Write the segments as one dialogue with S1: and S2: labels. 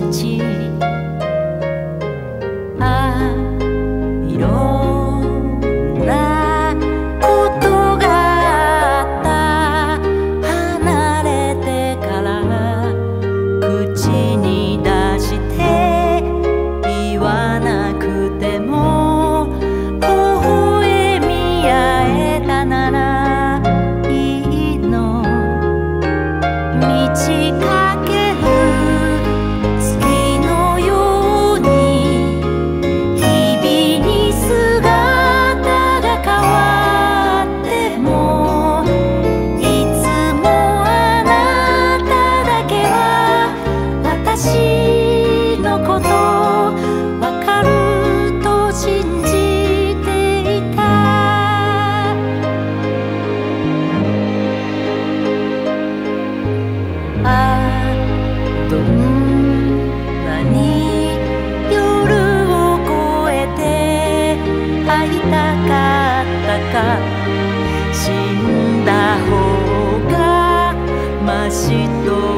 S1: 的剧死んだ方がましと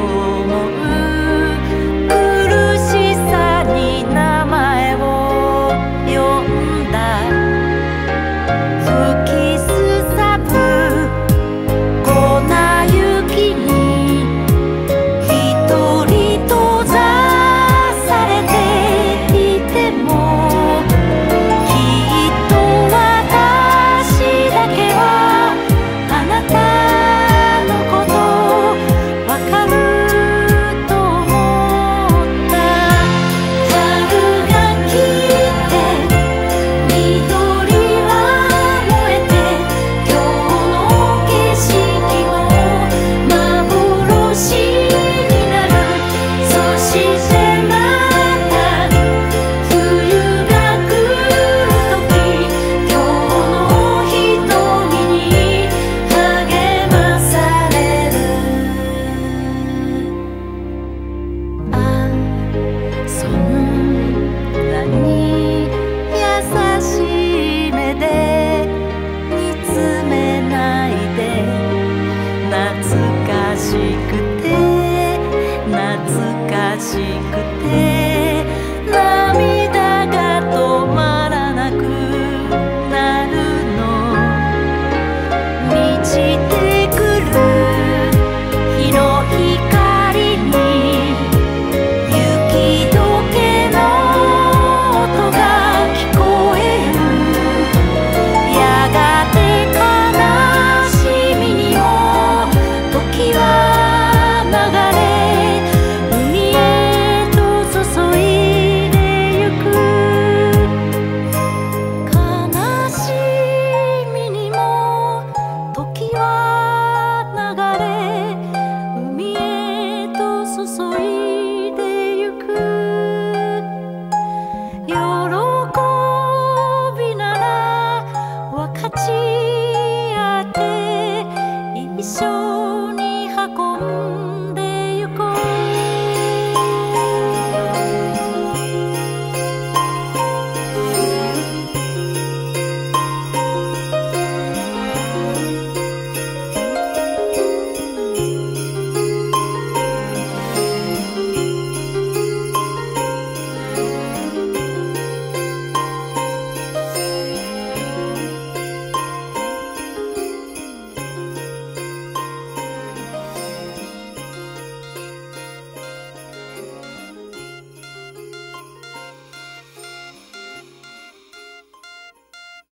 S1: しくて